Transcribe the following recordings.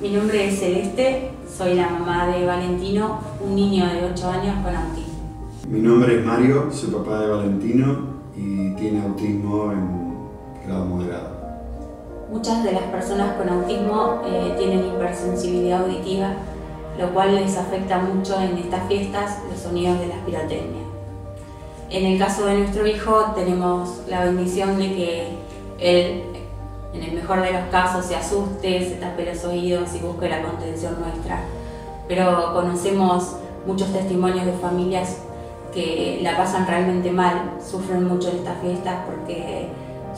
Mi nombre es Celeste, soy la mamá de Valentino, un niño de 8 años con autismo. Mi nombre es Mario, soy papá de Valentino y tiene autismo en grado moderado. Muchas de las personas con autismo eh, tienen hipersensibilidad auditiva, lo cual les afecta mucho en estas fiestas los sonidos de la pirotecnia. En el caso de nuestro hijo tenemos la bendición de que él en el mejor de los casos se asuste, se tape los oídos y busque la contención nuestra. Pero conocemos muchos testimonios de familias que la pasan realmente mal, sufren mucho en estas fiestas porque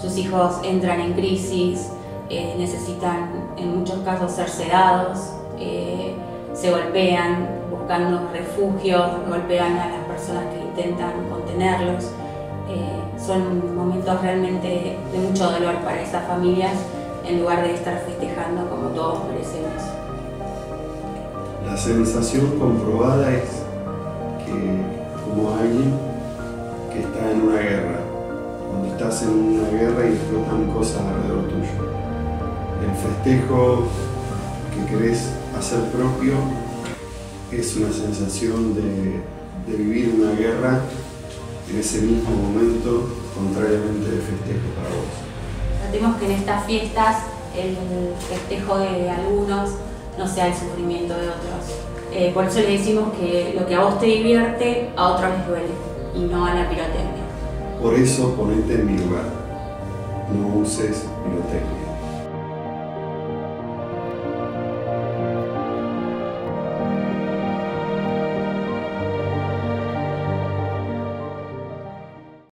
sus hijos entran en crisis, eh, necesitan en muchos casos ser sedados, eh, se golpean buscando refugios, golpean a las personas que intentan contenerlos. Son momentos realmente de mucho dolor para esas familias en lugar de estar festejando como todos merecemos. La sensación comprobada es que como alguien que está en una guerra, cuando estás en una guerra y explotan cosas alrededor tuyo. El festejo que querés hacer propio es una sensación de vivir una guerra en ese mismo momento, en estas fiestas el festejo de algunos no sea el sufrimiento de otros. Eh, por eso le decimos que lo que a vos te divierte, a otros les duele, y no a la pirotecnia. Por eso ponete en mi lugar. No uses pirotecnia.